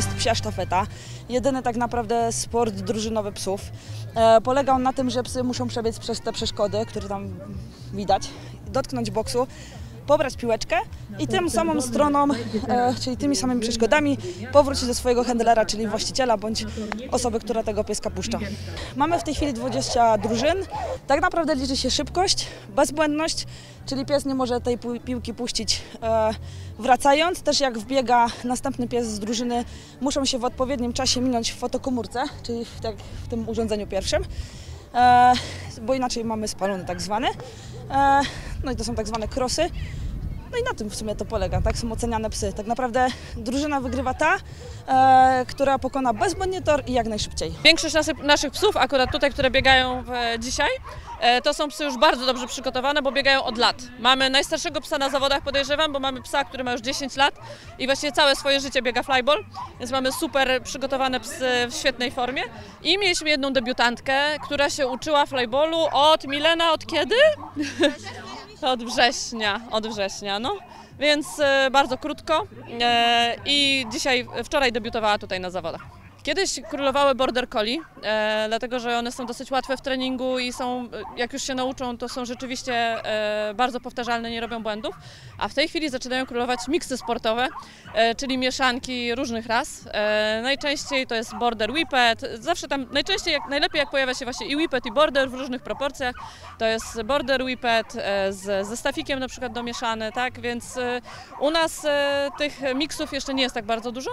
jest psia sztafeta. Jedyny tak naprawdę sport drużynowy psów. E, polega on na tym, że psy muszą przebiec przez te przeszkody, które tam widać, dotknąć boksu, pobrać piłeczkę i tym samą stroną, e, czyli tymi samymi przeszkodami powrócić do swojego handlera, czyli właściciela bądź osoby, która tego pieska puszcza. Mamy w tej chwili 20 drużyn. Tak naprawdę liczy się szybkość, bezbłędność, czyli pies nie może tej piłki puścić e, wracając. Też jak wbiega następny pies z drużyny, muszą się w odpowiednim czasie minąć w fotokomórce, czyli w, tak, w tym urządzeniu pierwszym. E, bo inaczej mamy spalony tak zwany. E, no i to są tak zwane krosy. No i na tym w sumie to polega, tak są oceniane psy. Tak naprawdę drużyna wygrywa ta, e, która pokona bezbłędnie tor i jak najszybciej. Większość naszych, naszych psów, akurat tutaj, które biegają w, dzisiaj, e, to są psy już bardzo dobrze przygotowane, bo biegają od lat. Mamy najstarszego psa na zawodach, podejrzewam, bo mamy psa, który ma już 10 lat i właściwie całe swoje życie biega flyball, więc mamy super przygotowane psy w świetnej formie. I mieliśmy jedną debiutantkę, która się uczyła flyballu od Milena, od kiedy? Od września, od września, no. Więc e, bardzo krótko e, i dzisiaj, wczoraj debiutowała tutaj na zawodach. Kiedyś królowały border collie, e, dlatego że one są dosyć łatwe w treningu i są, e, jak już się nauczą, to są rzeczywiście e, bardzo powtarzalne, nie robią błędów. A w tej chwili zaczynają królować miksy sportowe, e, czyli mieszanki różnych ras. E, najczęściej to jest border whippet, zawsze tam, najczęściej, jak, najlepiej jak pojawia się właśnie i whippet i border w różnych proporcjach, to jest border whippet e, z, ze stafikiem na przykład domieszany, tak, więc u nas tych miksów jeszcze nie jest tak bardzo dużo.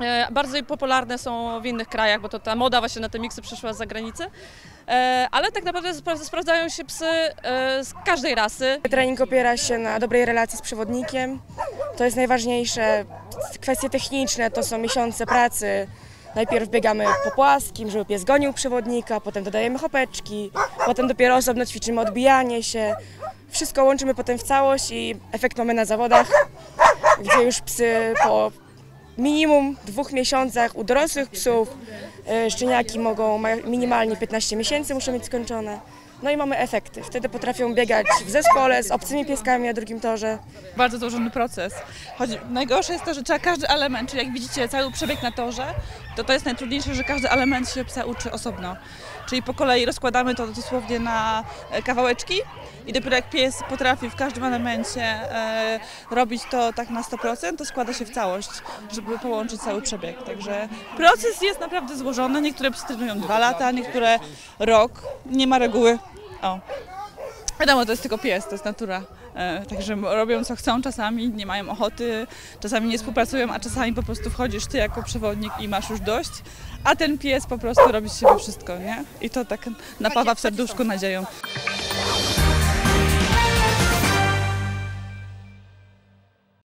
E, Bardzo popularne są w innych krajach, bo to ta moda właśnie na te miksy przyszła z zagranicy. E, Ale tak naprawdę spra- sprawdzają się psy e, z każdej rasy. Trening opiera się na dobrej relacji z przewodnikiem. To jest najważniejsze. Kwestie techniczne to są miesiące pracy. Najpierw biegamy po płaskim, żeby pies gonił przewodnika, potem dodajemy hopeczki, potem dopiero osobno ćwiczymy odbijanie się. Wszystko łączymy potem w całość i efekt mamy na zawodach, gdzie już psy po minimum dwóch miesiącach u dorosłych psów e, szczeniaki mogą, minimalnie 15 miesięcy, muszą mieć skończone. No i mamy efekty. Wtedy potrafią biegać w zespole z obcymi pieskami na drugim torze. bardzo złożony proces. Choć najgorsze jest to, że trzeba każdy element, czyli jak widzicie cały przebieg na torze, to to jest najtrudniejsze, że każdy element się psa uczy osobno. Czyli po kolei rozkładamy to dosłownie na e, kawałeczki i dopiero jak pies potrafi w każdym elemencie e, robić to tak na 100%, to składa się w całość, żeby połączyć cały przebieg. Także proces jest naprawdę złożony. Niektóre psy trenują dwa lata, niektóre rok. Nie ma reguły. O. Wiadomo, to jest tylko pies, to jest natura. E, Także robią co chcą czasami, nie mają ochoty, czasami nie współpracują, a czasami po prostu wchodzisz ty jako przewodnik i masz już dość, a ten pies po prostu robi z siebie wszystko, nie? I to tak napawa w serduszku nadzieją.